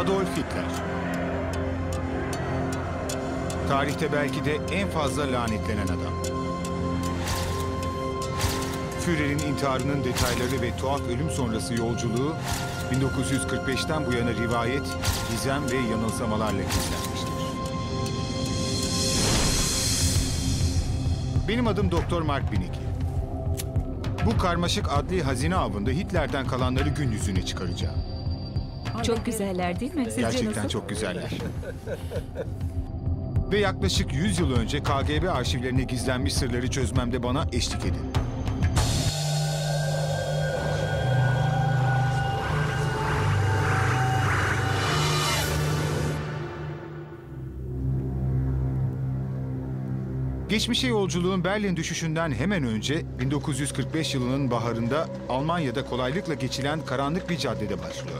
Adolf Hitler. Tarihte belki de en fazla lanetlenen adam. Führer'in intiharının detayları ve tuhaf ölüm sonrası yolculuğu 1945'ten bu yana rivayet, gizem ve yanılsamalarla gizlenmiştir. Benim adım Doktor Mark Binicki. Bu karmaşık adli hazine avında Hitler'den kalanları gün yüzüne çıkaracağım. Çok güzeller değil mi? Sizce Gerçekten nasıl? çok güzeller. Ve yaklaşık 100 yıl önce KGB arşivlerine gizlenmiş sırları çözmemde bana eşlik edin. Geçmişe yolculuğun Berlin düşüşünden hemen önce 1945 yılının baharında Almanya'da kolaylıkla geçilen karanlık bir caddede başlıyor.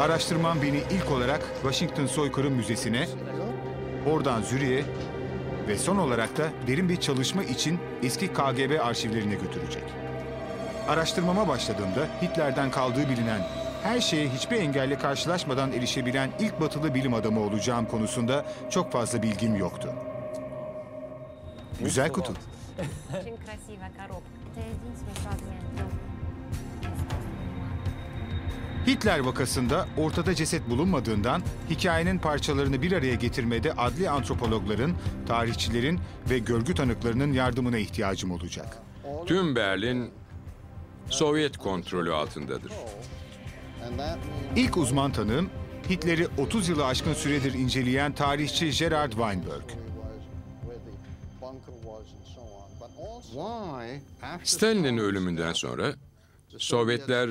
Araştırmam beni ilk olarak Washington Soykırım Müzesi'ne, oradan Zürih'e ve son olarak da derin bir çalışma için eski KGB arşivlerine götürecek. Araştırmama başladığımda Hitler'den kaldığı bilinen, her şeye hiçbir engelle karşılaşmadan erişebilen ilk batılı bilim adamı olacağım konusunda çok fazla bilgim yoktu. Güzel kutu. Hitler vakasında ortada ceset bulunmadığından hikayenin parçalarını bir araya getirmede adli antropologların, tarihçilerin ve görgü tanıklarının yardımına ihtiyacım olacak. Tüm Berlin Sovyet kontrolü altındadır. İlk uzman tanığım Hitler'i 30 yılı aşkın süredir inceleyen tarihçi Gerard Weinberg. Stalin'in ölümünden sonra Sovyetler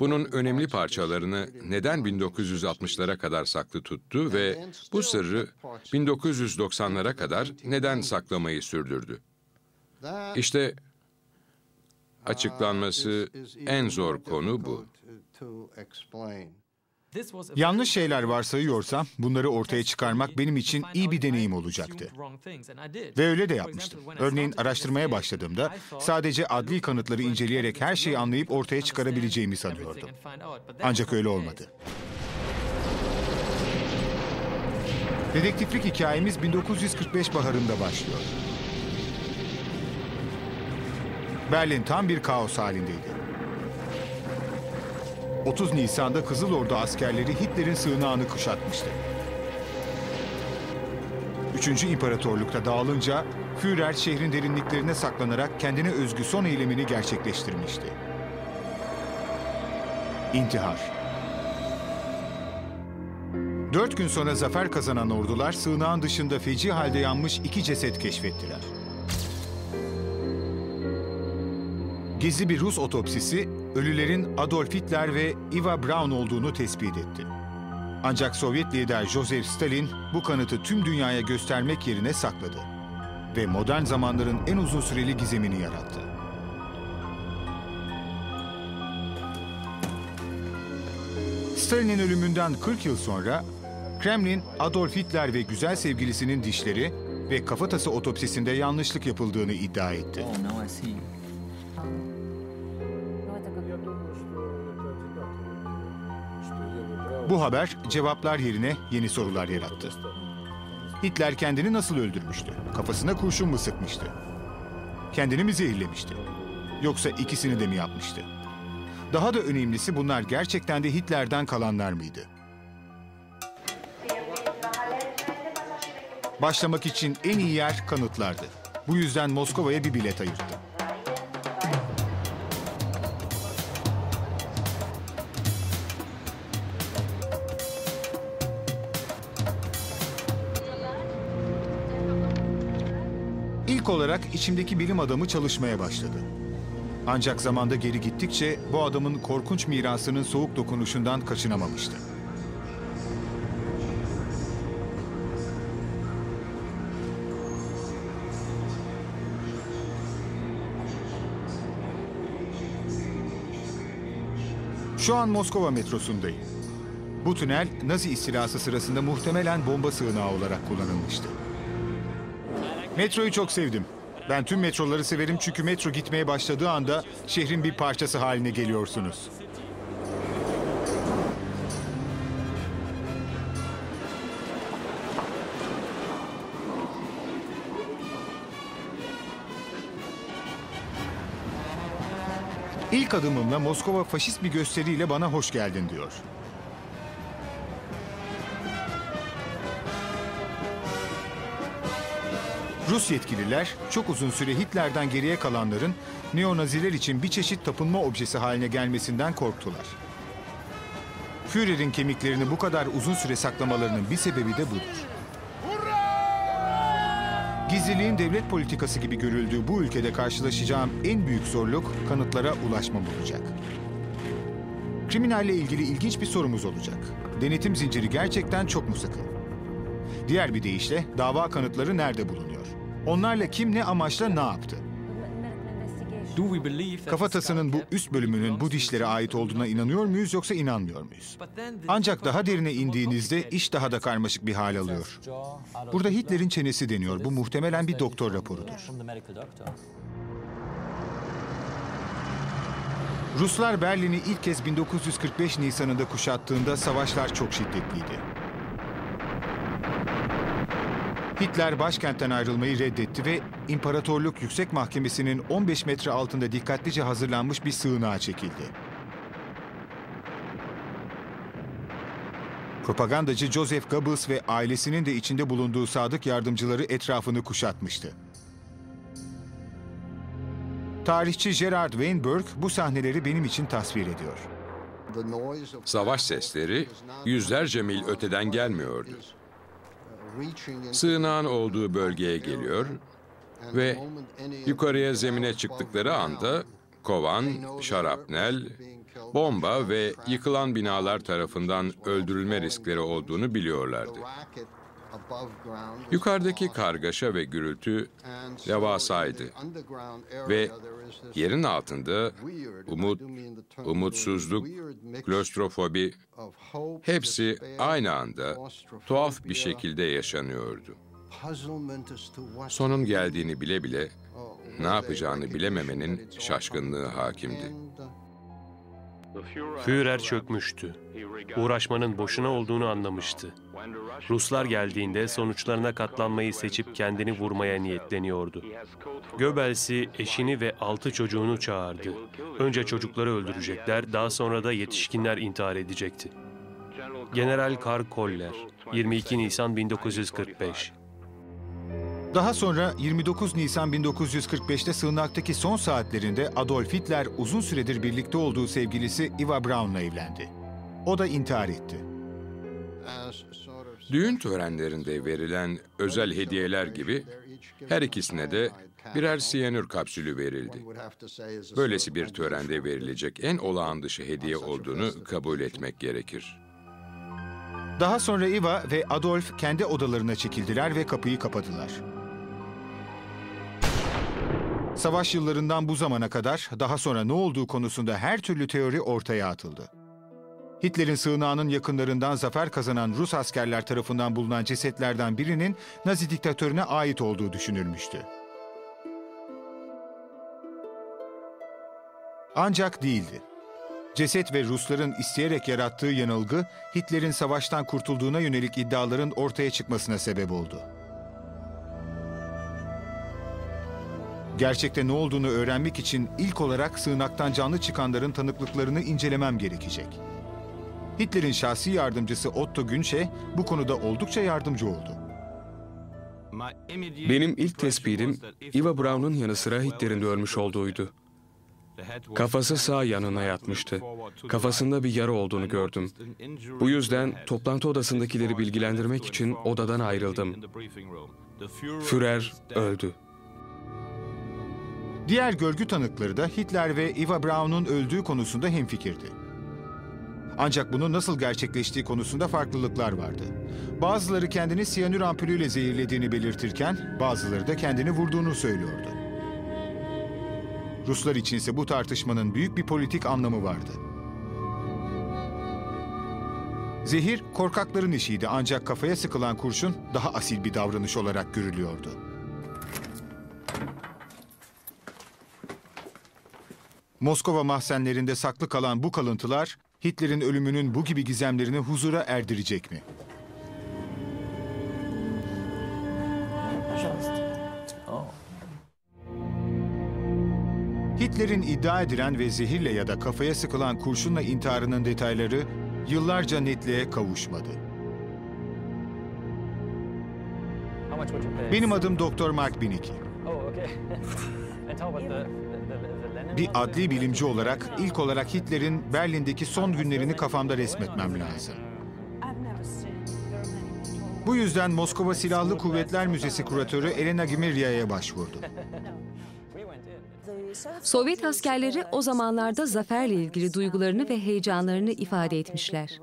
bunun önemli parçalarını neden 1960'lara kadar saklı tuttu ve bu sırrı 1990'lara kadar neden saklamayı sürdürdü? İşte açıklanması en zor konu bu. Yanlış şeyler varsayıyorsam bunları ortaya çıkarmak benim için iyi bir deneyim olacaktı. Ve öyle de yapmıştım. Örneğin araştırmaya başladığımda sadece adli kanıtları inceleyerek her şeyi anlayıp ortaya çıkarabileceğimi sanıyordum. Ancak öyle olmadı. Dedektiflik hikayemiz 1945 baharında başlıyor. Berlin tam bir kaos halindeydi. 30 Nisan'da Kızıl Ordu askerleri Hitler'in sığınağını kuşatmıştı. Üçüncü İmparatorluk'ta dağılınca Führer şehrin derinliklerine saklanarak kendine özgü son eylemini gerçekleştirmişti. İntihar. Dört gün sonra zafer kazanan ordular sığınağın dışında feci halde yanmış iki ceset keşfettiler. Gizli bir Rus otopsisi ölülerin Adolf Hitler ve Eva Braun olduğunu tespit etti. Ancak Sovyet lider Joseph Stalin bu kanıtı tüm dünyaya göstermek yerine sakladı ve modern zamanların en uzun süreli gizemini yarattı. Stalin'in ölümünden 40 yıl sonra Kremlin Adolf Hitler ve güzel sevgilisinin dişleri ve kafatası otopsisinde yanlışlık yapıldığını iddia etti. Oh, Bu haber cevaplar yerine yeni sorular yarattı. Hitler kendini nasıl öldürmüştü? Kafasına kurşun mu sıkmıştı? Kendini mi zehirlemişti? Yoksa ikisini de mi yapmıştı? Daha da önemlisi bunlar gerçekten de Hitler'den kalanlar mıydı? Başlamak için en iyi yer kanıtlardı. Bu yüzden Moskova'ya bir bilet ayırttım. İlk olarak içimdeki bilim adamı çalışmaya başladı. Ancak zamanda geri gittikçe bu adamın korkunç mirasının soğuk dokunuşundan kaçınamamıştı. Şu an Moskova metrosundayım. Bu tünel Nazi istilası sırasında muhtemelen bomba sığınağı olarak kullanılmıştı. Metroyu çok sevdim. Ben tüm metroları severim çünkü metro gitmeye başladığı anda şehrin bir parçası haline geliyorsunuz. İlk adımımla Moskova faşist bir gösteriyle bana hoş geldin diyor. Rus yetkililer çok uzun süre Hitler'den geriye kalanların neonaziler için bir çeşit tapınma objesi haline gelmesinden korktular. Führer'in kemiklerini bu kadar uzun süre saklamalarının bir sebebi de budur. Gizliliğin devlet politikası gibi görüldüğü bu ülkede karşılaşacağım en büyük zorluk kanıtlara ulaşmam olacak. Kriminalle ilgili ilginç bir sorumuz olacak. Denetim zinciri gerçekten çok mu sıkı? Diğer bir deyişle dava kanıtları nerede bulunuyor? Onlarla kim ne amaçla ne yaptı? Kafatasının bu üst bölümünün bu dişlere ait olduğuna inanıyor muyuz yoksa inanmıyor muyuz? Ancak daha derine indiğinizde iş daha da karmaşık bir hal alıyor. Burada Hitler'in çenesi deniyor. Bu muhtemelen bir doktor raporudur. Ruslar Berlin'i ilk kez 1945 Nisan'ında kuşattığında savaşlar çok şiddetliydi. Hitler başkentten ayrılmayı reddetti ve İmparatorluk Yüksek Mahkemesi'nin 15 metre altında dikkatlice hazırlanmış bir sığınağa çekildi. Propagandacı Joseph Goebbels ve ailesinin de içinde bulunduğu sadık yardımcıları etrafını kuşatmıştı. Tarihçi Gerard Weinberg bu sahneleri benim için tasvir ediyor. Savaş sesleri yüzlerce mil öteden gelmiyordu. Sığınağın olduğu bölgeye geliyor ve yukarıya zemine çıktıkları anda kovan, şarapnel, bomba ve yıkılan binalar tarafından öldürülme riskleri olduğunu biliyorlardı. Yukarıdaki kargaşa ve gürültü devasaydı ve yerin altında umut, umutsuzluk, klostrofobi hepsi aynı anda tuhaf bir şekilde yaşanıyordu. Sonun geldiğini bile bile ne yapacağını bilememenin şaşkınlığı hakimdi. Führer çökmüştü. Uğraşmanın boşuna olduğunu anlamıştı. Ruslar geldiğinde sonuçlarına katlanmayı seçip kendini vurmaya niyetleniyordu. Göbels'i, eşini ve altı çocuğunu çağırdı. Önce çocukları öldürecekler, daha sonra da yetişkinler intihar edecekti. General Karl Koller, 22 Nisan 1945 Daha sonra 29 Nisan 1945'te sığınaktaki son saatlerinde Adolf Hitler uzun süredir birlikte olduğu sevgilisi Eva Braun'la evlendi. O da intihar etti. Düğün törenlerinde verilen özel hediyeler gibi her ikisine de birer siyanür kapsülü verildi. Böylesi bir törende verilecek en olağan dışı hediye olduğunu kabul etmek gerekir. Daha sonra Eva ve Adolf kendi odalarına çekildiler ve kapıyı kapadılar. Savaş yıllarından bu zamana kadar daha sonra ne olduğu konusunda her türlü teori ortaya atıldı. Hitler'in sığınağının yakınlarından zafer kazanan Rus askerler tarafından bulunan cesetlerden birinin Nazi diktatörüne ait olduğu düşünülmüştü. Ancak değildi. Ceset ve Rusların isteyerek yarattığı yanılgı Hitler'in savaştan kurtulduğuna yönelik iddiaların ortaya çıkmasına sebep oldu. Gerçekte ne olduğunu öğrenmek için ilk olarak sığınaktan canlı çıkanların tanıklıklarını incelemem gerekecek. Hitler'in şahsi yardımcısı Otto Günşe bu konuda oldukça yardımcı oldu. Benim ilk tespitim Eva Braun'un yanı sıra Hitler'in de ölmüş olduğuydu. Kafası sağ yanına yatmıştı. Kafasında bir yara olduğunu gördüm. Bu yüzden toplantı odasındakileri bilgilendirmek için odadan ayrıldım. Führer öldü. Diğer görgü tanıkları da Hitler ve Eva Braun'un öldüğü konusunda hemfikirdi. Ancak bunun nasıl gerçekleştiği konusunda farklılıklar vardı. Bazıları kendini siyanür ampulüyle zehirlediğini belirtirken bazıları da kendini vurduğunu söylüyordu. Ruslar içinse bu tartışmanın büyük bir politik anlamı vardı. Zehir korkakların işiydi ancak kafaya sıkılan kurşun daha asil bir davranış olarak görülüyordu. Moskova mahzenlerinde saklı kalan bu kalıntılar Hitler'in ölümünün bu gibi gizemlerini huzura erdirecek mi? Hitler'in iddia edilen ve zehirle ya da kafaya sıkılan kurşunla intiharının detayları yıllarca netliğe kavuşmadı. Benim adım Doktor Mark Binicki. Bir adli bilimci olarak ilk olarak Hitler'in Berlin'deki son günlerini kafamda resmetmem lazım. Bu yüzden Moskova Silahlı Kuvvetler Müzesi kuratörü Elena Gimirya'ya başvurdum. Sovyet askerleri o zamanlarda zaferle ilgili duygularını ve heyecanlarını ifade etmişler.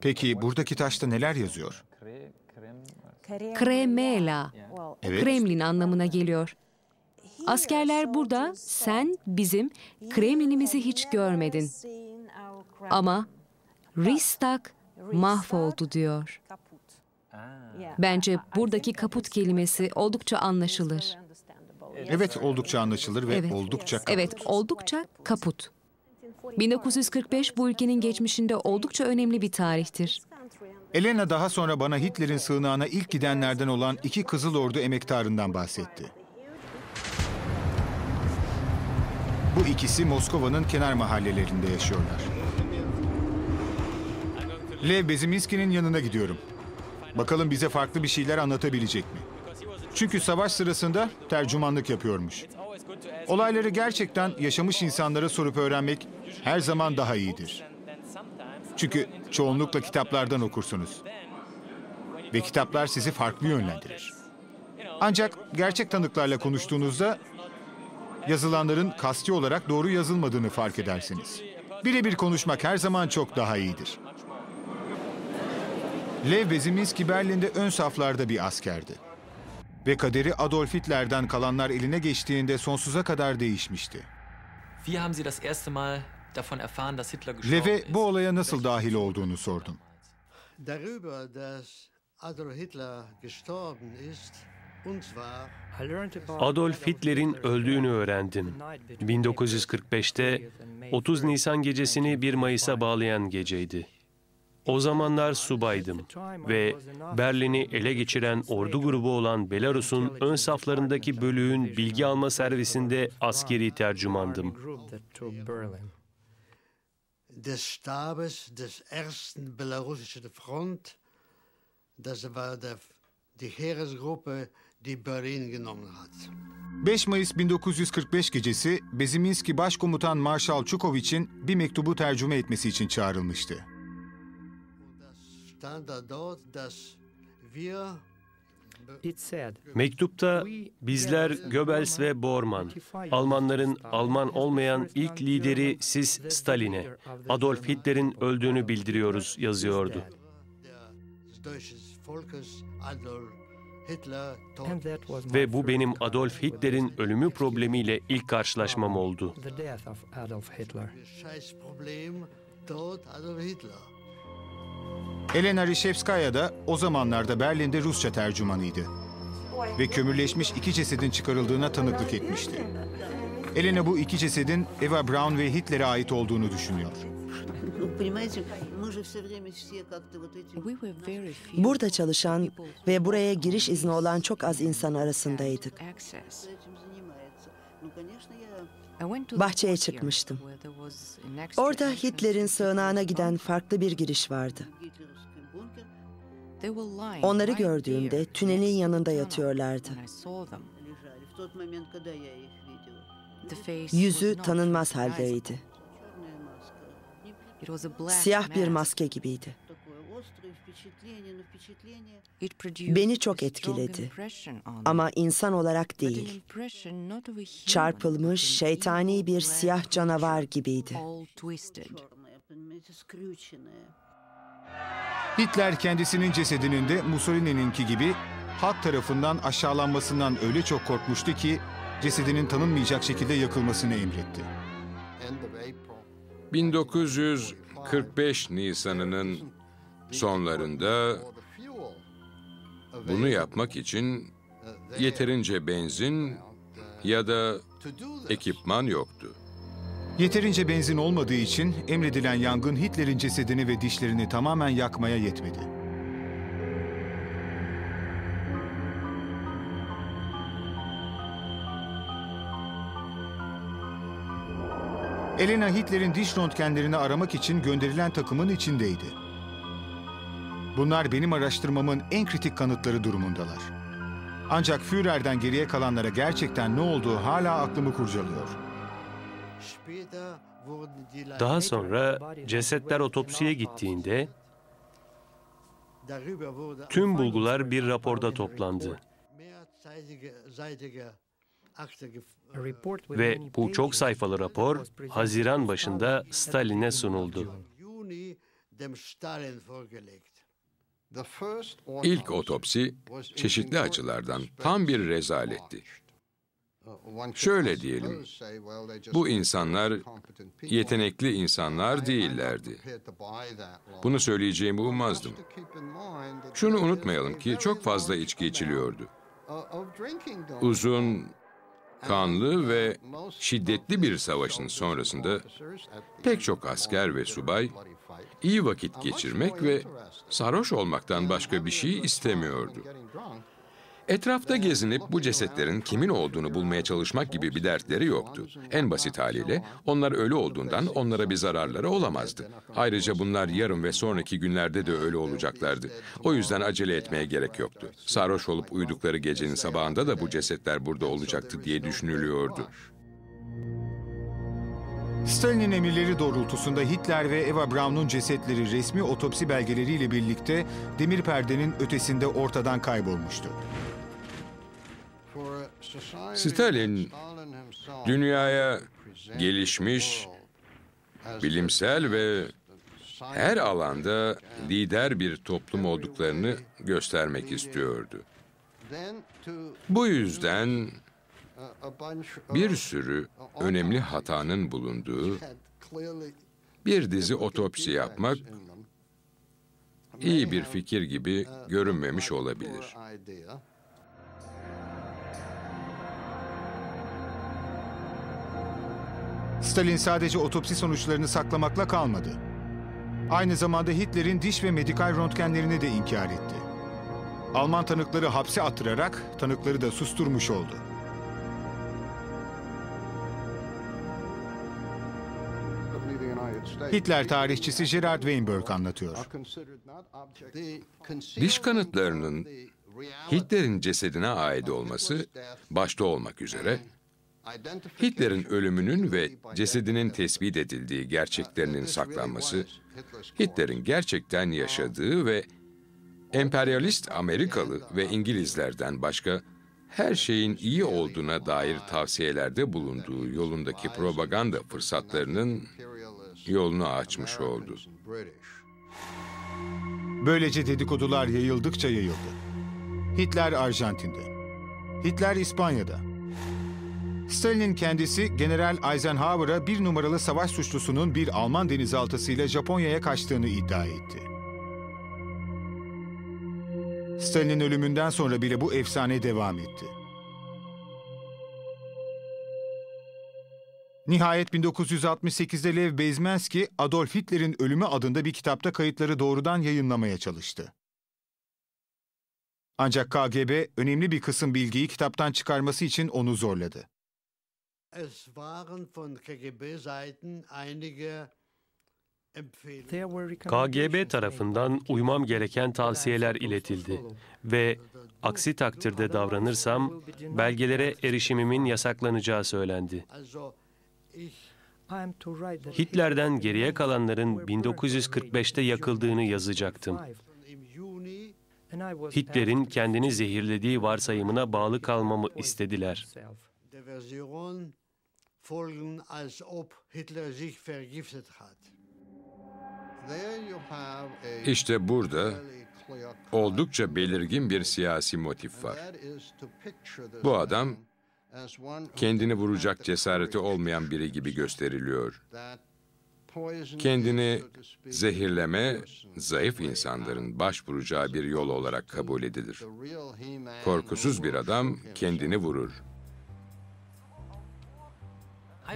Peki buradaki taşta neler yazıyor? Kremela, Evet. Kremlin anlamına geliyor. Askerler burada sen bizim Kremlinimizi hiç görmedin ama Reichstag mahvoldu diyor. Bence buradaki kaput kelimesi oldukça anlaşılır. Evet oldukça anlaşılır ve Evet. oldukça kaput. Evet, oldukça kaput. 1945 bu ülkenin geçmişinde oldukça önemli bir tarihtir. Elena daha sonra bana Hitler'in sığınağına ilk gidenlerden olan iki Kızıl Ordu emektarından bahsetti. Bu ikisi Moskova'nın kenar mahallelerinde yaşıyorlar. Lev Beziminski'nin yanına gidiyorum. Bakalım bize farklı bir şeyler anlatabilecek mi? Çünkü savaş sırasında tercümanlık yapıyormuş. Olayları gerçekten yaşamış insanlara sorup öğrenmek her zaman daha iyidir. Çünkü çoğunlukla kitaplardan okursunuz. Ve kitaplar sizi farklı yönlendirir. Ancak gerçek tanıklarla konuştuğunuzda yazılanların kasti olarak doğru yazılmadığını fark edersiniz. Birebir konuşmak her zaman çok daha iyidir. Lev Beziminski Berlin'de ön saflarda bir askerdi. Ve kaderi Adolf Hitler'den kalanlar eline geçtiğinde sonsuza kadar değişmişti. Wie haben Sie das erste Mal davon erfahren, dass Hitler gestorben Lev'e bu olaya nasıl dahil olduğunu sordum. Darüber, dass Adolf Hitler gestorben ist, Adolf Hitler'in öldüğünü öğrendim. 1945'te 30 Nisan gecesini 1 Mayıs'a bağlayan geceydi. O zamanlar subaydım ve Berlin'i ele geçiren ordu grubu olan Belarus'un ön saflarındaki bölüğün bilgi alma servisinde askeri tercümandım. des Stabes des ersten belarussischen Front. Das war die Heeresgruppe, die Berlin genommen hat. 5 Mayıs 1945 gecesi Beziminski Başkomutan Marşal Çukoviç'in bir mektubu tercüme etmesi için çağrılmıştı. Mektupta bizler Goebbels ve Bormann, Almanların Alman olmayan ilk lideri siz Stalin'e, Adolf Hitler'in öldüğünü bildiriyoruz yazıyordu. Ve bu benim Adolf Hitler'in ölümü problemiyle ilk karşılaşmam oldu. Elena Rişevskaya da o zamanlarda Berlin'de Rusça tercümanıydı. Ve kömürleşmiş iki cesedin çıkarıldığına tanıklık etmişti. Elena bu iki cesedin Eva Braun ve Hitler'e ait olduğunu düşünüyor. Burada çalışan ve buraya giriş izni olan çok az insan arasındaydık. Bahçeye çıkmıştım. Orada Hitler'in sığınağına giden farklı bir giriş vardı. Onları gördüğümde tünelin yanında yatıyorlardı. Yüzü tanınmaz haldeydi siyah bir maske gibiydi. Beni çok etkiledi ama insan olarak değil. Çarpılmış şeytani bir siyah canavar gibiydi. Hitler kendisinin cesedinin de Mussolini'ninki gibi halk tarafından aşağılanmasından öyle çok korkmuştu ki cesedinin tanınmayacak şekilde yakılmasını emretti. End of April. 1945 Nisan'ının sonlarında bunu yapmak için yeterince benzin ya da ekipman yoktu. Yeterince benzin olmadığı için emredilen yangın Hitler'in cesedini ve dişlerini tamamen yakmaya yetmedi. Elena Hitler'in diş röntgenlerini aramak için gönderilen takımın içindeydi. Bunlar benim araştırmamın en kritik kanıtları durumundalar. Ancak Führer'den geriye kalanlara gerçekten ne olduğu hala aklımı kurcalıyor. Daha sonra cesetler otopsiye gittiğinde tüm bulgular bir raporda toplandı. Ve bu çok sayfalı rapor Haziran başında Stalin'e sunuldu. İlk otopsi çeşitli açılardan tam bir rezaletti. Şöyle diyelim, bu insanlar yetenekli insanlar değillerdi. Bunu söyleyeceğimi ummazdım. Şunu unutmayalım ki çok fazla içki içiliyordu. Uzun, kanlı ve şiddetli bir savaşın sonrasında pek çok asker ve subay iyi vakit geçirmek ve sarhoş olmaktan başka bir şey istemiyordu. Etrafta gezinip bu cesetlerin kimin olduğunu bulmaya çalışmak gibi bir dertleri yoktu. En basit haliyle onlar ölü olduğundan onlara bir zararları olamazdı. Ayrıca bunlar yarın ve sonraki günlerde de öyle olacaklardı. O yüzden acele etmeye gerek yoktu. Sarhoş olup uyudukları gecenin sabahında da bu cesetler burada olacaktı diye düşünülüyordu. Stalin'in emirleri doğrultusunda Hitler ve Eva Braun'un cesetleri resmi otopsi belgeleriyle birlikte demir perdenin ötesinde ortadan kaybolmuştu. Stalin, dünyaya gelişmiş, bilimsel ve her alanda lider bir toplum olduklarını göstermek istiyordu. Bu yüzden bir sürü önemli hatanın bulunduğu bir dizi otopsi yapmak iyi bir fikir gibi görünmemiş olabilir. Stalin sadece otopsi sonuçlarını saklamakla kalmadı. Aynı zamanda Hitler'in diş ve medikal röntgenlerini de inkar etti. Alman tanıkları hapse attırarak tanıkları da susturmuş oldu. Hitler tarihçisi Gerard Weinberg anlatıyor. Diş kanıtlarının Hitler'in cesedine ait olması başta olmak üzere Hitler'in ölümünün ve cesedinin tespit edildiği gerçeklerinin saklanması, Hitler'in gerçekten yaşadığı ve emperyalist Amerikalı ve İngilizlerden başka her şeyin iyi olduğuna dair tavsiyelerde bulunduğu yolundaki propaganda fırsatlarının yolunu açmış oldu. Böylece dedikodular yayıldıkça yayıldı. Hitler Arjantin'de. Hitler İspanya'da. Stalin'in kendisi General Eisenhower'a bir numaralı savaş suçlusunun bir Alman denizaltısıyla Japonya'ya kaçtığını iddia etti. Stalin'in ölümünden sonra bile bu efsane devam etti. Nihayet 1968'de Lev Bezmenski, Adolf Hitler'in Ölümü adında bir kitapta kayıtları doğrudan yayınlamaya çalıştı. Ancak KGB önemli bir kısım bilgiyi kitaptan çıkarması için onu zorladı. KGB tarafından uymam gereken tavsiyeler iletildi ve aksi takdirde davranırsam belgelere erişimimin yasaklanacağı söylendi. Hitler'den geriye kalanların 1945'te yakıldığını yazacaktım. Hitler'in kendini zehirlediği varsayımına bağlı kalmamı istediler. İşte burada oldukça belirgin bir siyasi motif var. Bu adam kendini vuracak cesareti olmayan biri gibi gösteriliyor. Kendini zehirleme, zayıf insanların başvuracağı bir yol olarak kabul edilir. Korkusuz bir adam kendini vurur.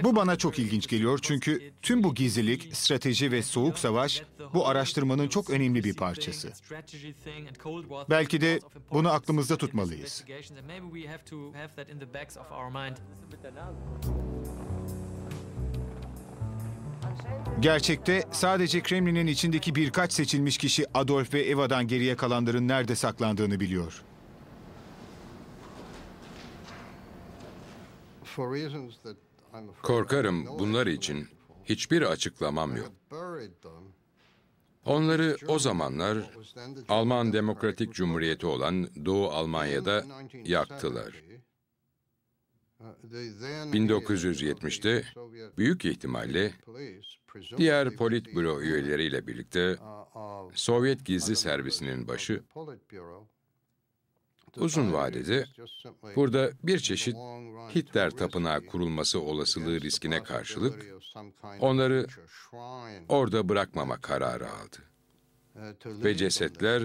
Bu bana çok ilginç geliyor çünkü tüm bu gizlilik, strateji ve soğuk savaş bu araştırmanın çok önemli bir parçası. Belki de bunu aklımızda tutmalıyız. Gerçekte sadece Kremlin'in içindeki birkaç seçilmiş kişi Adolf ve Eva'dan geriye kalanların nerede saklandığını biliyor. Korkarım bunlar için hiçbir açıklamam yok. Onları o zamanlar Alman Demokratik Cumhuriyeti olan Doğu Almanya'da yaktılar. 1970'te büyük ihtimalle diğer politbüro üyeleriyle birlikte Sovyet Gizli Servisi'nin başı uzun vadede burada bir çeşit Hitler tapınağı kurulması olasılığı riskine karşılık onları orada bırakmama kararı aldı. Ve cesetler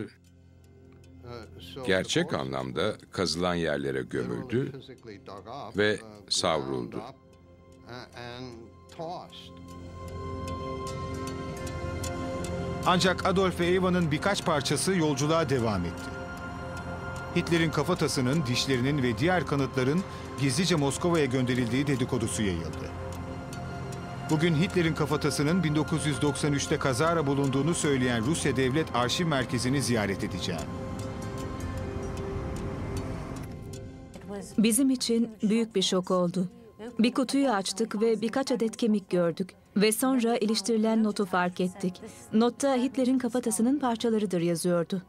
gerçek anlamda kazılan yerlere gömüldü ve savruldu. Ancak Adolf ve Eva'nın birkaç parçası yolculuğa devam etti. Hitler'in kafatasının, dişlerinin ve diğer kanıtların gizlice Moskova'ya gönderildiği dedikodusu yayıldı. Bugün Hitler'in kafatasının 1993'te kazara bulunduğunu söyleyen Rusya Devlet Arşiv Merkezi'ni ziyaret edeceğim. Bizim için büyük bir şok oldu. Bir kutuyu açtık ve birkaç adet kemik gördük. Ve sonra iliştirilen notu fark ettik. Notta Hitler'in kafatasının parçalarıdır yazıyordu.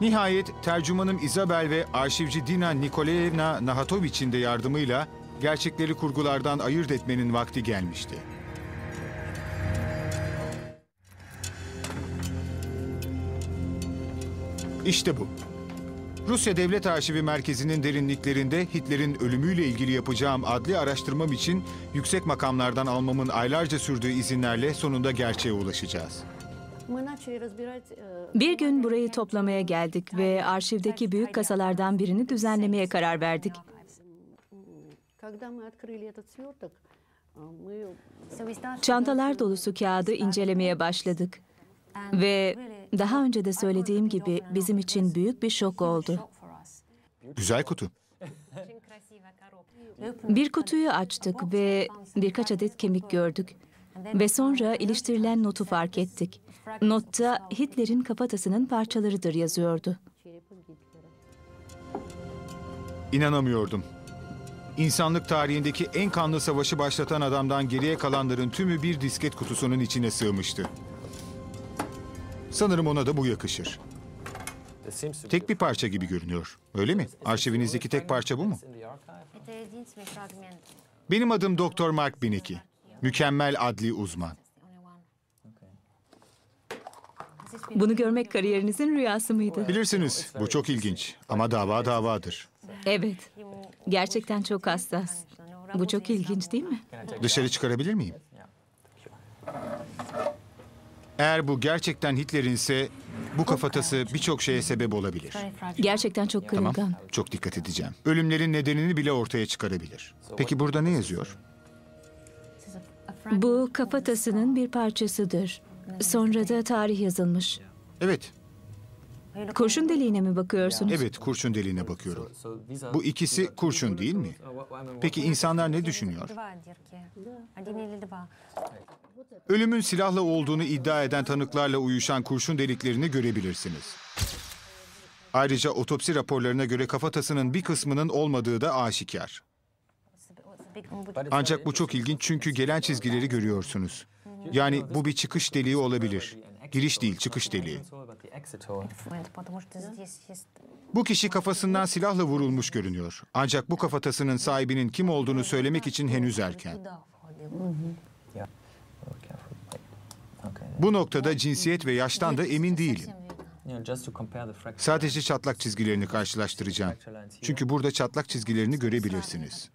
Nihayet tercümanım Isabel ve arşivci Dina Nikolaevna Nahatoviç'in de yardımıyla gerçekleri kurgulardan ayırt etmenin vakti gelmişti. İşte bu. Rusya Devlet Arşivi Merkezi'nin derinliklerinde Hitler'in ölümüyle ilgili yapacağım adli araştırmam için yüksek makamlardan almamın aylarca sürdüğü izinlerle sonunda gerçeğe ulaşacağız. Bir gün burayı toplamaya geldik ve arşivdeki büyük kasalardan birini düzenlemeye karar verdik. Çantalar dolusu kağıdı incelemeye başladık. Ve daha önce de söylediğim gibi bizim için büyük bir şok oldu. Güzel kutu. Bir kutuyu açtık ve birkaç adet kemik gördük. Ve sonra iliştirilen notu fark ettik. Notta Hitler'in kafatasının parçalarıdır yazıyordu. İnanamıyordum. İnsanlık tarihindeki en kanlı savaşı başlatan adamdan geriye kalanların tümü bir disket kutusunun içine sığmıştı. Sanırım ona da bu yakışır. Tek bir parça gibi görünüyor. Öyle mi? Arşivinizdeki tek parça bu mu? Benim adım Doktor Mark Bineki. Mükemmel adli uzman. Bunu görmek kariyerinizin rüyası mıydı? Bilirsiniz, bu çok ilginç. Ama dava davadır. Evet. Gerçekten çok hassas. Bu çok ilginç değil mi? Dışarı çıkarabilir miyim? Eğer bu gerçekten Hitler'inse bu kafatası birçok şeye sebep olabilir. Gerçekten çok Tamam, kırılgan. çok dikkat edeceğim. Ölümlerin nedenini bile ortaya çıkarabilir. Peki burada ne yazıyor? Bu kafatasının bir parçasıdır. Sonra da tarih yazılmış. Evet, Kurşun deliğine mi bakıyorsunuz? evet kurşun deliğine bakıyorum. Bu ikisi kurşun değil mi? Peki insanlar ne düşünüyor? Ölümün silahla olduğunu iddia eden tanıklarla uyuşan kurşun deliklerini görebilirsiniz. Ayrıca otopsi raporlarına göre kafatasının bir kısmının olmadığı da aşikar. Ancak bu çok ilginç çünkü gelen çizgileri görüyorsunuz. Yani bu bir çıkış deliği olabilir. Giriş değil, çıkış deliği. Bu kişi kafasından silahla vurulmuş görünüyor. Ancak bu kafatasının sahibinin kim olduğunu söylemek için henüz erken. Bu noktada cinsiyet ve yaştan da emin değilim. Sadece çatlak çizgilerini karşılaştıracağım. Çünkü burada çatlak çizgilerini görebilirsiniz.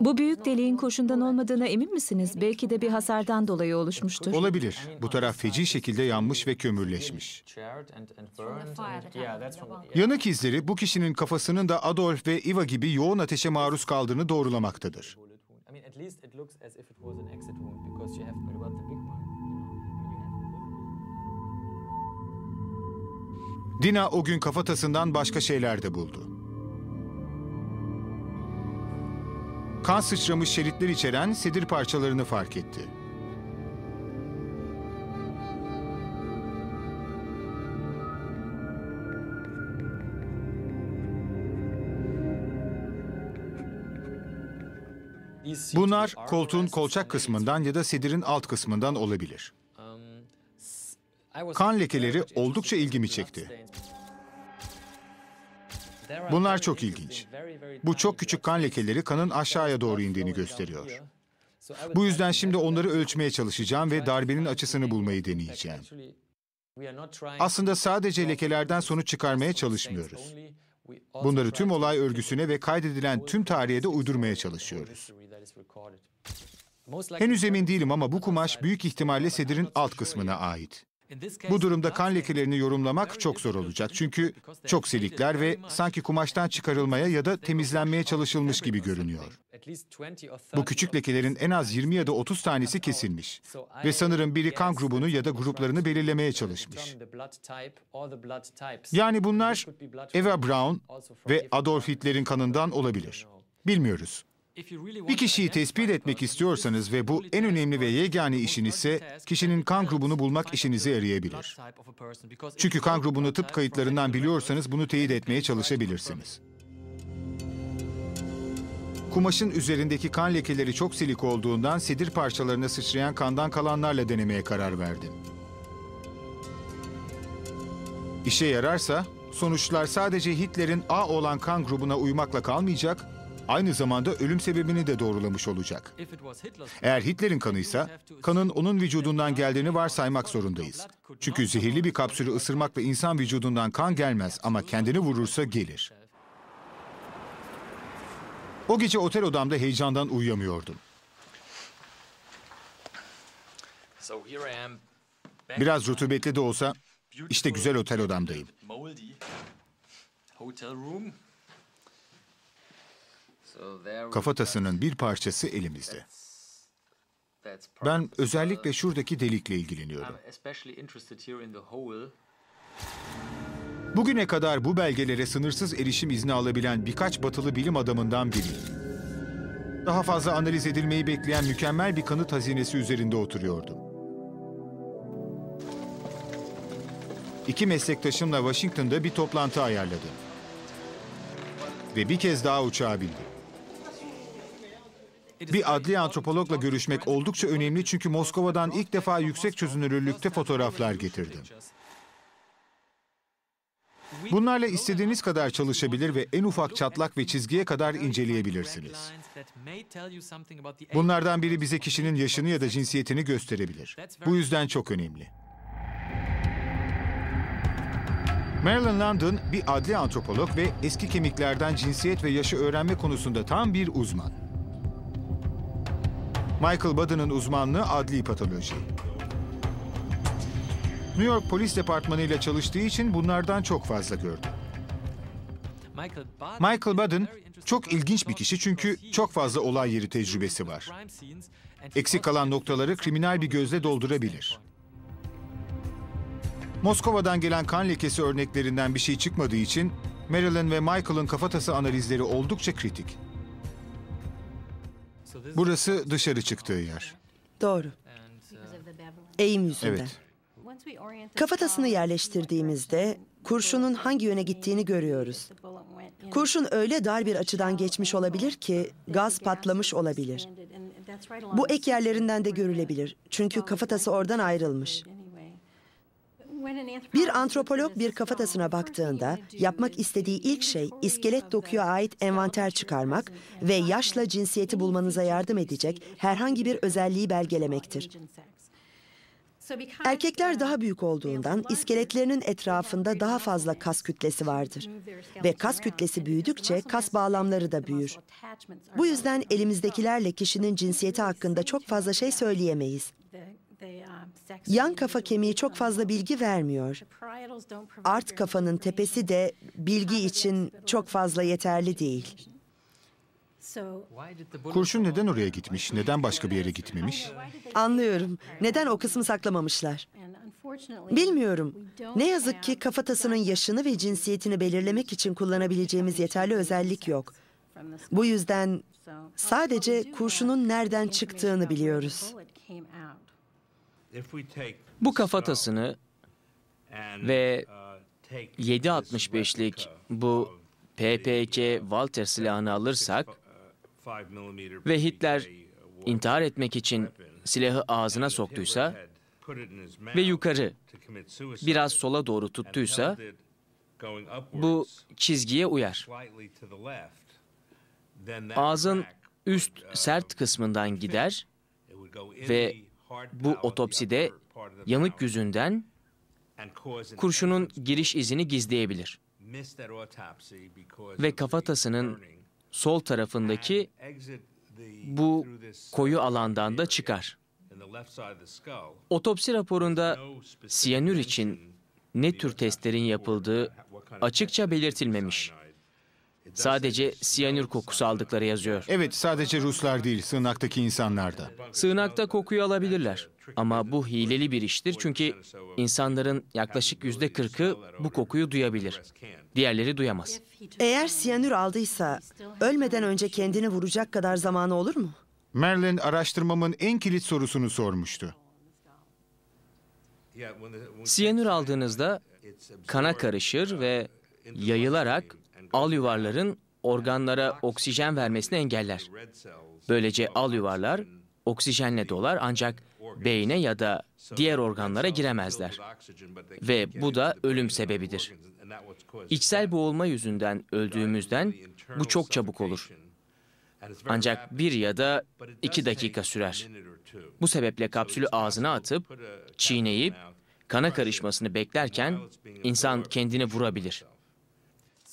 Bu büyük deliğin kurşundan olmadığına emin misiniz? Belki de bir hasardan dolayı oluşmuştur. Olabilir. Bu taraf feci şekilde yanmış ve kömürleşmiş. Yanık izleri bu kişinin kafasının da Adolf ve Eva gibi yoğun ateşe maruz kaldığını doğrulamaktadır. Dina o gün kafatasından başka şeyler de buldu. Kan sıçramış şeritler içeren sedir parçalarını fark etti. Bunlar koltuğun kolçak kısmından ya da sedirin alt kısmından olabilir. Kan lekeleri oldukça ilgimi çekti. Bunlar çok ilginç. Bu çok küçük kan lekeleri kanın aşağıya doğru indiğini gösteriyor. Bu yüzden şimdi onları ölçmeye çalışacağım ve darbenin açısını bulmayı deneyeceğim. Aslında sadece lekelerden sonuç çıkarmaya çalışmıyoruz. Bunları tüm olay örgüsüne ve kaydedilen tüm tarihe de uydurmaya çalışıyoruz. Henüz emin değilim ama bu kumaş büyük ihtimalle sedirin alt kısmına ait. Bu durumda kan lekelerini yorumlamak çok zor olacak çünkü çok silikler ve sanki kumaştan çıkarılmaya ya da temizlenmeye çalışılmış gibi görünüyor. Bu küçük lekelerin en az 20 ya da 30 tanesi kesilmiş ve sanırım biri kan grubunu ya da gruplarını belirlemeye çalışmış. Yani bunlar Eva Braun ve Adolf Hitler'in kanından olabilir. Bilmiyoruz. Bir kişiyi tespit etmek istiyorsanız ve bu en önemli ve yegane işinizse kişinin kan grubunu bulmak işinize yarayabilir. Çünkü kan grubunu tıp kayıtlarından biliyorsanız bunu teyit etmeye çalışabilirsiniz. Kumaşın üzerindeki kan lekeleri çok silik olduğundan sedir parçalarına sıçrayan kandan kalanlarla denemeye karar verdim. İşe yararsa sonuçlar sadece Hitler'in A olan kan grubuna uymakla kalmayacak, aynı zamanda ölüm sebebini de doğrulamış olacak. Eğer Hitler'in kanıysa, kanın onun vücudundan geldiğini varsaymak zorundayız. Çünkü zehirli bir kapsülü ısırmakla insan vücudundan kan gelmez ama kendini vurursa gelir. O gece otel odamda heyecandan uyuyamıyordum. Biraz rutubetli de olsa işte güzel otel odamdayım. Kafatasının bir parçası elimizde. Ben özellikle şuradaki delikle ilgileniyorum. Bugüne kadar bu belgelere sınırsız erişim izni alabilen birkaç batılı bilim adamından biriyim. Daha fazla analiz edilmeyi bekleyen mükemmel bir kanıt hazinesi üzerinde oturuyordum. İki meslektaşımla Washington'da bir toplantı ayarladım. Ve bir kez daha uçağa bindim. Bir adli antropologla görüşmek oldukça önemli çünkü Moskova'dan ilk defa yüksek çözünürlükte fotoğraflar getirdim. Bunlarla istediğiniz kadar çalışabilir ve en ufak çatlak ve çizgiye kadar inceleyebilirsiniz. Bunlardan biri bize kişinin yaşını ya da cinsiyetini gösterebilir. Bu yüzden çok önemli. Marilyn London bir adli antropolog ve eski kemiklerden cinsiyet ve yaşı öğrenme konusunda tam bir uzman. Michael Budden'ın uzmanlığı adli patoloji. New York Polis Departmanı ile çalıştığı için bunlardan çok fazla gördüm. Michael Budden çok ilginç bir kişi çünkü çok fazla olay yeri tecrübesi var. Eksik kalan noktaları kriminal bir gözle doldurabilir. Moskova'dan gelen kan lekesi örneklerinden bir şey çıkmadığı için Marilyn ve Michael'ın kafatası analizleri oldukça kritik. Burası dışarı çıktığı yer. Doğru. Eğim yüzünden. Evet. Kafatasını yerleştirdiğimizde kurşunun hangi yöne gittiğini görüyoruz. Kurşun öyle dar bir açıdan geçmiş olabilir ki gaz patlamış olabilir. Bu ek yerlerinden de görülebilir. Çünkü kafatası oradan ayrılmış. Bir antropolog bir kafatasına baktığında yapmak istediği ilk şey iskelet dokuya ait envanter çıkarmak ve yaşla cinsiyeti bulmanıza yardım edecek herhangi bir özelliği belgelemektir. Erkekler daha büyük olduğundan iskeletlerinin etrafında daha fazla kas kütlesi vardır. Ve kas kütlesi büyüdükçe kas bağlamları da büyür. Bu yüzden elimizdekilerle kişinin cinsiyeti hakkında çok fazla şey söyleyemeyiz. Yan kafa kemiği çok fazla bilgi vermiyor. Art kafanın tepesi de bilgi için çok fazla yeterli değil. Kurşun neden oraya gitmiş? Neden başka bir yere gitmemiş? Anlıyorum. Neden o kısmı saklamamışlar? Bilmiyorum. Ne yazık ki kafatasının yaşını ve cinsiyetini belirlemek için kullanabileceğimiz yeterli özellik yok. Bu yüzden sadece kurşunun nereden çıktığını biliyoruz. Bu kafatasını ve 7.65'lik bu PPK Walter silahını alırsak ve Hitler intihar etmek için silahı ağzına soktuysa ve yukarı biraz sola doğru tuttuysa bu çizgiye uyar. Ağzın üst sert kısmından gider ve bu otopside yanık yüzünden kurşunun giriş izini gizleyebilir. Ve kafatasının sol tarafındaki bu koyu alandan da çıkar. Otopsi raporunda siyanür için ne tür testlerin yapıldığı açıkça belirtilmemiş. Sadece siyanür kokusu aldıkları yazıyor. Evet, sadece Ruslar değil, sığınaktaki insanlar da. Sığınakta kokuyu alabilirler. Ama bu hileli bir iştir çünkü insanların yaklaşık yüzde kırkı bu kokuyu duyabilir. Diğerleri duyamaz. Eğer siyanür aldıysa ölmeden önce kendini vuracak kadar zamanı olur mu? Merlin araştırmamın en kilit sorusunu sormuştu. Siyanür aldığınızda kana karışır ve yayılarak al yuvarların organlara oksijen vermesini engeller. Böylece al yuvarlar oksijenle dolar ancak beyne ya da diğer organlara giremezler. Ve bu da ölüm sebebidir. İçsel boğulma yüzünden öldüğümüzden bu çok çabuk olur. Ancak bir ya da iki dakika sürer. Bu sebeple kapsülü ağzına atıp, çiğneyip, kana karışmasını beklerken insan kendini vurabilir.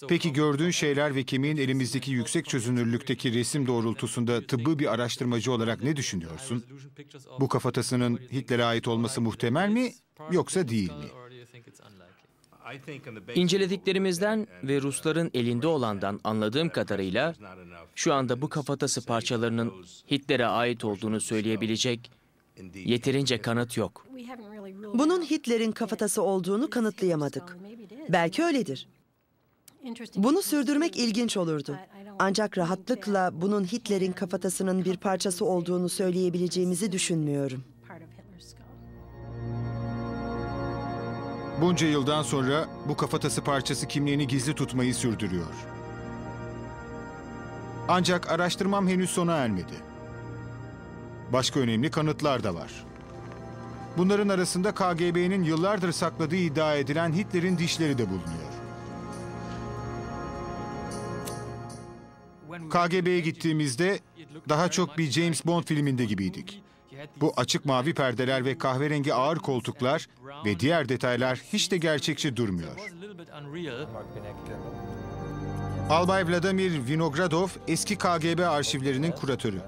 Peki gördüğün şeyler ve kemiğin elimizdeki yüksek çözünürlükteki resim doğrultusunda tıbbi bir araştırmacı olarak ne düşünüyorsun? Bu kafatasının Hitler'e ait olması muhtemel mi yoksa değil mi? İncelediklerimizden ve Rusların elinde olandan anladığım kadarıyla şu anda bu kafatası parçalarının Hitler'e ait olduğunu söyleyebilecek yeterince kanıt yok. Bunun Hitler'in kafatası olduğunu kanıtlayamadık. Belki öyledir. Bunu sürdürmek ilginç olurdu. Ancak rahatlıkla bunun Hitler'in kafatasının bir parçası olduğunu söyleyebileceğimizi düşünmüyorum. Bunca yıldan sonra bu kafatası parçası kimliğini gizli tutmayı sürdürüyor. Ancak araştırmam henüz sona ermedi. Başka önemli kanıtlar da var. Bunların arasında KGB'nin yıllardır sakladığı iddia edilen Hitler'in dişleri de bulunuyor. KGB'ye gittiğimizde daha çok bir James Bond filminde gibiydik. Bu açık mavi perdeler ve kahverengi ağır koltuklar ve diğer detaylar hiç de gerçekçi durmuyor. Albay Vladimir Vinogradov eski KGB arşivlerinin kuratörü.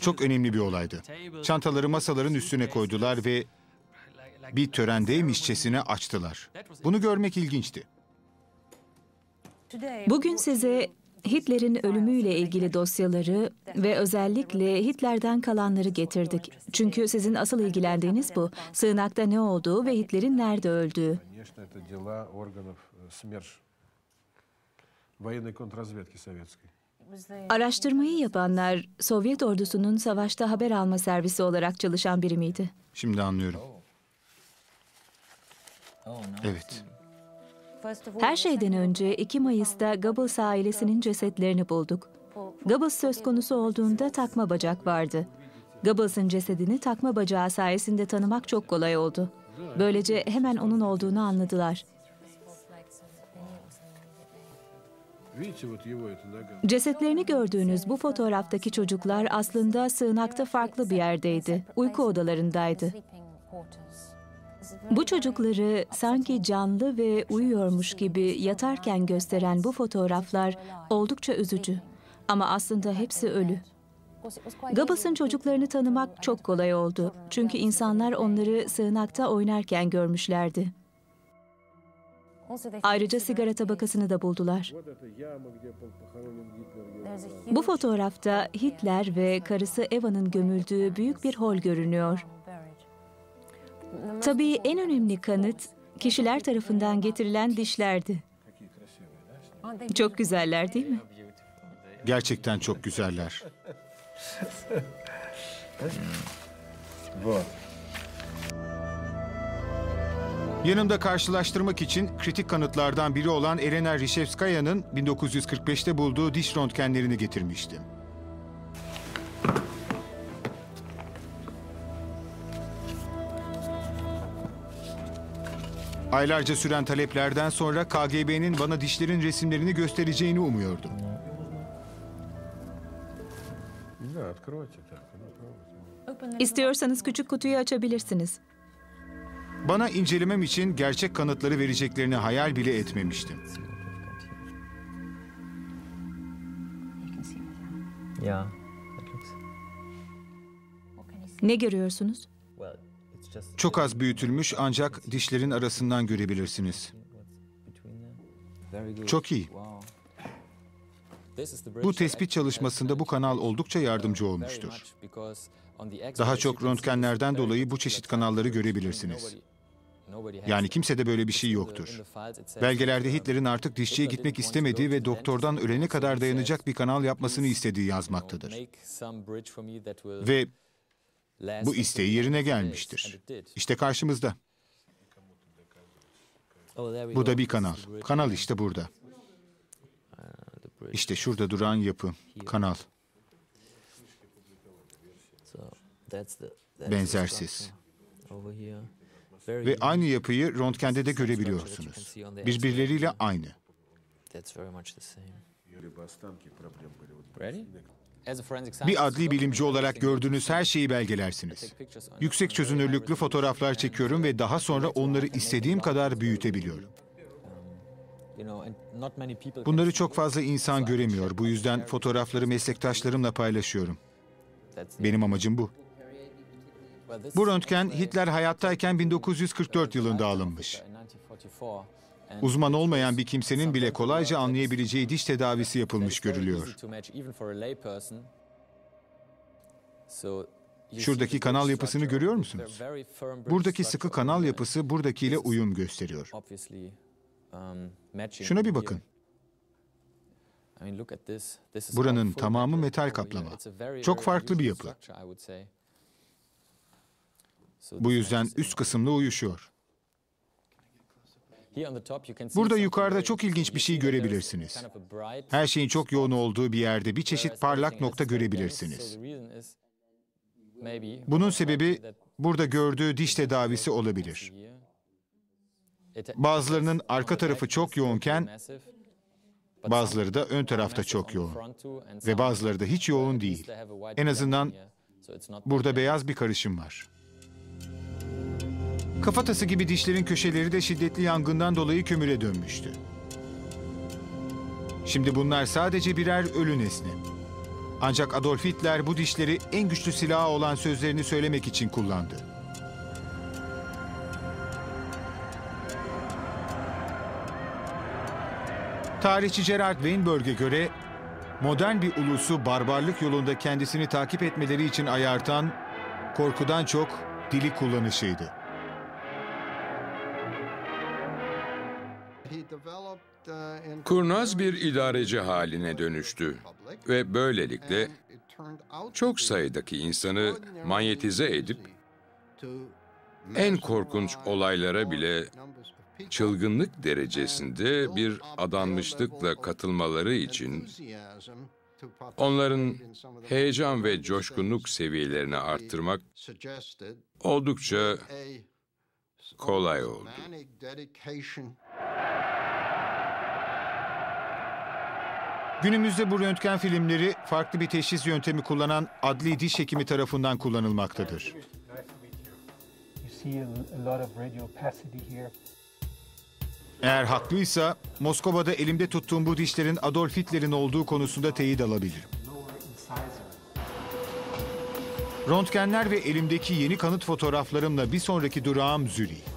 Çok önemli bir olaydı. Çantaları masaların üstüne koydular ve bir törendeymişçesine açtılar. Bunu görmek ilginçti. Bugün size Hitler'in ölümüyle ilgili dosyaları ve özellikle Hitler'den kalanları getirdik. Çünkü sizin asıl ilgilendiğiniz bu. Sığınakta ne olduğu ve Hitler'in nerede öldüğü. Araştırmayı yapanlar Sovyet ordusunun savaşta haber alma servisi olarak çalışan birimiydi. Şimdi anlıyorum. Evet. Her şeyden önce 2 Mayıs'ta Goebbels ailesinin cesetlerini bulduk. Goebbels söz konusu olduğunda takma bacak vardı. Goebbels'ın cesedini takma bacağı sayesinde tanımak çok kolay oldu. Böylece hemen onun olduğunu anladılar. Cesetlerini gördüğünüz bu fotoğraftaki çocuklar aslında sığınakta farklı bir yerdeydi. Uyku odalarındaydı. Bu çocukları sanki canlı ve uyuyormuş gibi yatarken gösteren bu fotoğraflar oldukça üzücü. Ama aslında hepsi ölü. Gabas'ın çocuklarını tanımak çok kolay oldu. Çünkü insanlar onları sığınakta oynarken görmüşlerdi. Ayrıca sigara tabakasını da buldular. Bu fotoğrafta Hitler ve karısı Eva'nın gömüldüğü büyük bir hol görünüyor. Tabii en önemli kanıt kişiler tarafından getirilen dişlerdi. Çok güzeller değil mi? Gerçekten çok güzeller. Yanımda karşılaştırmak için kritik kanıtlardan biri olan Elena Rishevskaya'nın 1945'te bulduğu diş röntgenlerini getirmiştim. Aylarca süren taleplerden sonra KGB'nin bana dişlerin resimlerini göstereceğini umuyordum. İstiyorsanız küçük kutuyu açabilirsiniz. Bana incelemem için gerçek kanıtları vereceklerini hayal bile etmemiştim. Yeah. Ne görüyorsunuz? Çok az büyütülmüş ancak dişlerin arasından görebilirsiniz. Çok iyi. Bu tespit çalışmasında bu kanal oldukça yardımcı olmuştur. Daha çok röntgenlerden dolayı bu çeşit kanalları görebilirsiniz. Yani kimsede böyle bir şey yoktur. Belgelerde Hitler'in artık dişçiye gitmek istemediği ve doktordan ölene kadar dayanacak bir kanal yapmasını istediği yazmaktadır. Ve bu isteği yerine gelmiştir. İşte karşımızda. Bu da bir kanal. Kanal işte burada. İşte şurada duran yapı. Kanal. Benzersiz. Ve aynı yapıyı röntgende de görebiliyorsunuz. Birbirleriyle aynı. Bir adli bilimci olarak gördüğünüz her şeyi belgelersiniz. Yüksek çözünürlüklü fotoğraflar çekiyorum ve daha sonra onları istediğim kadar büyütebiliyorum. Bunları çok fazla insan göremiyor. Bu yüzden fotoğrafları meslektaşlarımla paylaşıyorum. Benim amacım bu. Bu röntgen Hitler hayattayken 1944 yılında alınmış. Uzman olmayan bir kimsenin bile kolayca anlayabileceği diş tedavisi yapılmış görülüyor. Şuradaki kanal yapısını görüyor musunuz? Buradaki sıkı kanal yapısı buradakiyle uyum gösteriyor. Şuna bir bakın. Buranın tamamı metal kaplama. Çok farklı bir yapı. Bu yüzden üst kısımla uyuşuyor. Burada yukarıda çok ilginç bir şey görebilirsiniz. Her şeyin çok yoğun olduğu bir yerde bir çeşit parlak nokta görebilirsiniz. Bunun sebebi burada gördüğü diş tedavisi olabilir. Bazılarının arka tarafı çok yoğunken bazıları da ön tarafta çok yoğun ve bazıları da hiç yoğun değil. En azından burada beyaz bir karışım var. Kafatası gibi dişlerin köşeleri de şiddetli yangından dolayı kömüre dönmüştü. Şimdi bunlar sadece birer ölü nesne. Ancak Adolf Hitler bu dişleri en güçlü silahı olan sözlerini söylemek için kullandı. Tarihçi Gerard Weinberg'e göre modern bir ulusu barbarlık yolunda kendisini takip etmeleri için ayartan korkudan çok dili kullanışıydı. Kurnaz bir idareci haline dönüştü ve böylelikle çok sayıdaki insanı manyetize edip en korkunç olaylara bile çılgınlık derecesinde bir adanmışlıkla katılmaları için onların heyecan ve coşkunluk seviyelerini arttırmak oldukça kolay oldu. Günümüzde bu röntgen filmleri farklı bir teşhis yöntemi kullanan adli diş hekimi tarafından kullanılmaktadır. Eğer haklıysa Moskova'da elimde tuttuğum bu dişlerin Adolf Hitler'in olduğu konusunda teyit alabilirim. Röntgenler ve elimdeki yeni kanıt fotoğraflarımla bir sonraki durağım Zürih.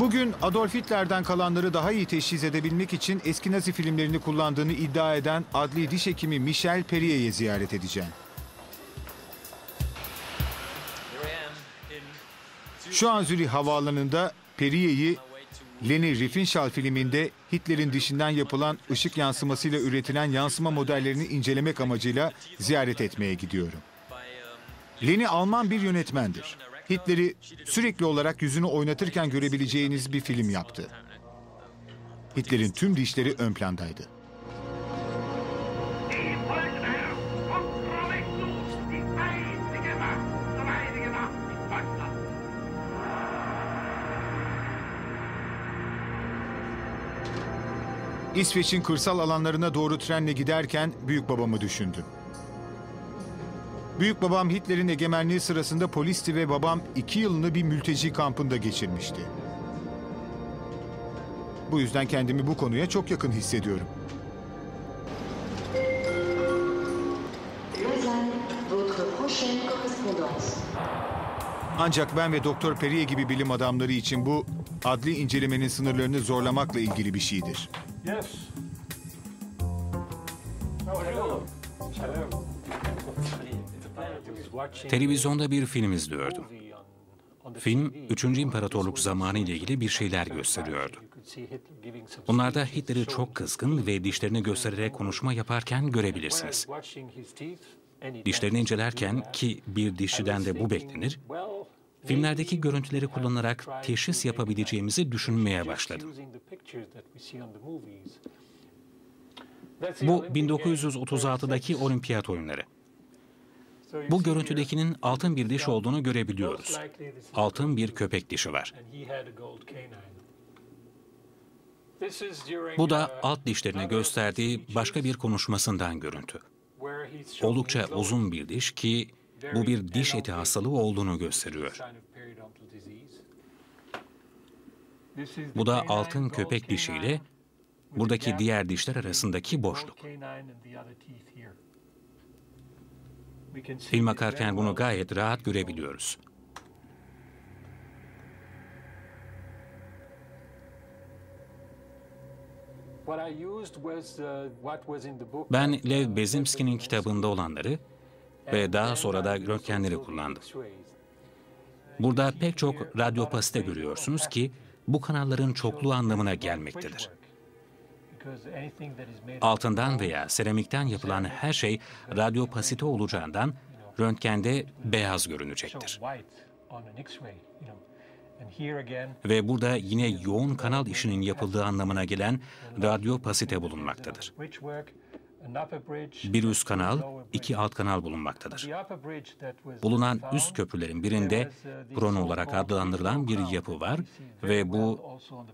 Bugün Adolf Hitler'den kalanları daha iyi teşhis edebilmek için eski Nazi filmlerini kullandığını iddia eden adli diş hekimi Michel Perrier'i ziyaret edeceğim. Şu an Zürih Havaalanı'nda Perrier'i Leni Riefenstahl filminde Hitler'in dişinden yapılan ışık yansımasıyla üretilen yansıma modellerini incelemek amacıyla ziyaret etmeye gidiyorum. Leni Alman bir yönetmendir. Hitler'i sürekli olarak yüzünü oynatırken görebileceğiniz bir film yaptı. Hitler'in tüm dişleri ön plandaydı. İsveç'in kırsal alanlarına doğru trenle giderken büyük babamı düşündüm. Büyük babam Hitler'in egemenliği sırasında polisti ve babam iki yılını bir mülteci kampında geçirmişti. Bu yüzden kendimi bu konuya çok yakın hissediyorum. Ancak ben ve Doktor Periye gibi bilim adamları için bu adli incelemenin sınırlarını zorlamakla ilgili bir şeydir. Televizyonda bir film izliyordum. Film, 3. İmparatorluk zamanı ile ilgili bir şeyler gösteriyordu. Bunlarda Hitler'i çok kızgın ve dişlerini göstererek konuşma yaparken görebilirsiniz. Dişlerini incelerken ki bir dişçiden de bu beklenir, filmlerdeki görüntüleri kullanarak teşhis yapabileceğimizi düşünmeye başladım. Bu 1936'daki olimpiyat oyunları. Bu görüntüdekinin altın bir diş olduğunu görebiliyoruz. Altın bir köpek dişi var. Bu da alt dişlerine gösterdiği başka bir konuşmasından görüntü. Oldukça uzun bir diş ki bu bir diş eti hastalığı olduğunu gösteriyor. Bu da altın köpek dişiyle buradaki diğer dişler arasındaki boşluk. Film akarken bunu gayet rahat görebiliyoruz. Ben Lev Bezimski'nin kitabında olanları ve daha sonra da röntgenleri kullandım. Burada pek çok radyopasite görüyorsunuz ki bu kanalların çokluğu anlamına gelmektedir. Altından veya seramikten yapılan her şey radyopasite olacağından röntgende beyaz görünecektir. Ve burada yine yoğun kanal işinin yapıldığı anlamına gelen radyopasite bulunmaktadır. Bir üst kanal, iki alt kanal bulunmaktadır. Bulunan üst köprülerin birinde kron olarak adlandırılan bir yapı var ve bu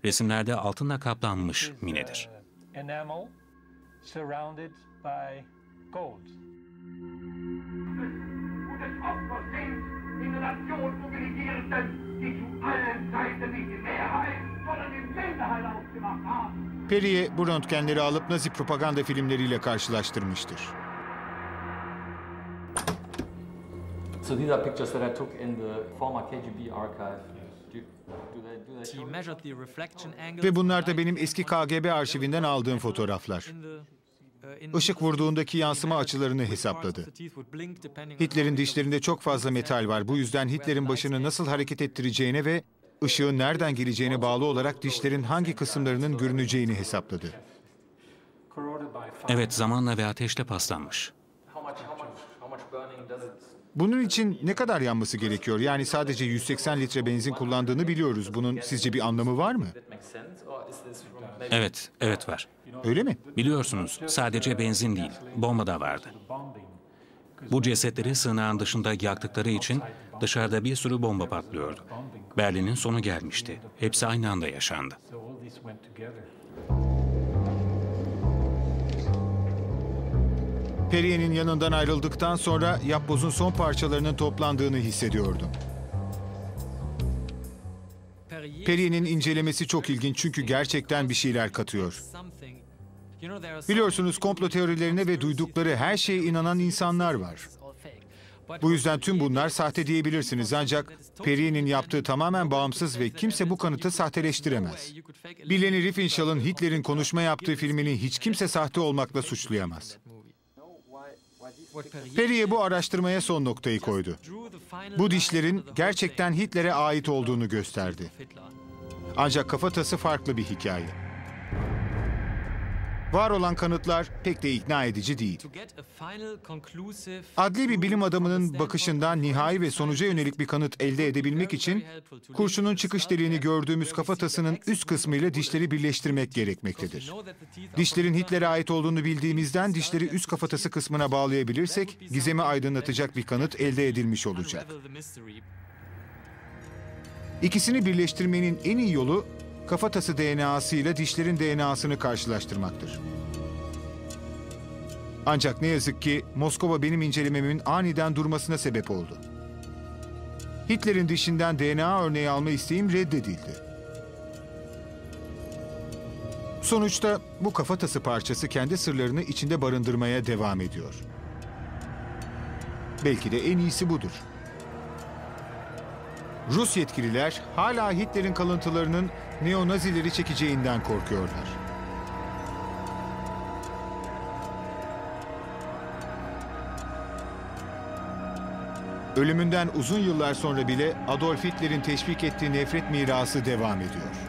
resimlerde altınla kaplanmış minedir. Enamel surrounded by gold. Peri'ye bu röntgenleri alıp Nazi propaganda filmleriyle karşılaştırmıştır. So these are pictures that I took in the former KGB archive. Ve bunlar da benim eski KGB arşivinden aldığım fotoğraflar. Işık vurduğundaki yansıma açılarını hesapladı. Hitler'in dişlerinde çok fazla metal var. Bu yüzden Hitler'in başını nasıl hareket ettireceğine ve ışığın nereden geleceğine bağlı olarak dişlerin hangi kısımlarının görüneceğini hesapladı. Evet, zamanla ve ateşle paslanmış. Bunun için ne kadar yanması gerekiyor? Yani sadece 180 litre benzin kullandığını biliyoruz. Bunun sizce bir anlamı var mı? Evet, evet var. Öyle mi? Biliyorsunuz sadece benzin değil, bomba da vardı. Bu cesetleri sığınağın dışında yaktıkları için dışarıda bir sürü bomba patlıyordu. Berlin'in sonu gelmişti. Hepsi aynı anda yaşandı. Perrier'in yanından ayrıldıktan sonra yapbozun son parçalarının toplandığını hissediyordum. Perrier'in incelemesi çok ilginç çünkü gerçekten bir şeyler katıyor. Biliyorsunuz komplo teorilerine ve duydukları her şeye inanan insanlar var. Bu yüzden tüm bunlar sahte diyebilirsiniz ancak Perrier'in yaptığı tamamen bağımsız ve kimse bu kanıtı sahteleştiremez. Billeni Riefenstahl'ın Hitler'in konuşma yaptığı filmini hiç kimse sahte olmakla suçlayamaz. Perrier bu araştırmaya son noktayı koydu. Bu dişlerin gerçekten Hitler'e ait olduğunu gösterdi. Ancak kafatası farklı bir hikaye. Var olan kanıtlar pek de ikna edici değil. Adli bir bilim adamının bakışından nihai ve sonuca yönelik bir kanıt elde edebilmek için kurşunun çıkış deliğini gördüğümüz kafatasının üst kısmıyla dişleri birleştirmek gerekmektedir. Dişlerin Hitler'e ait olduğunu bildiğimizden dişleri üst kafatası kısmına bağlayabilirsek gizemi aydınlatacak bir kanıt elde edilmiş olacak. İkisini birleştirmenin en iyi yolu kafatası DNA'sı ile dişlerin DNA'sını karşılaştırmaktır. Ancak ne yazık ki Moskova benim incelememin aniden durmasına sebep oldu. Hitler'in dişinden DNA örneği alma isteğim reddedildi. Sonuçta bu kafatası parçası kendi sırlarını içinde barındırmaya devam ediyor. Belki de en iyisi budur. Rus yetkililer hala Hitler'in kalıntılarının neonazileri çekeceğinden korkuyorlar. Ölümünden uzun yıllar sonra bile Adolf Hitler'in teşvik ettiği nefret mirası devam ediyor.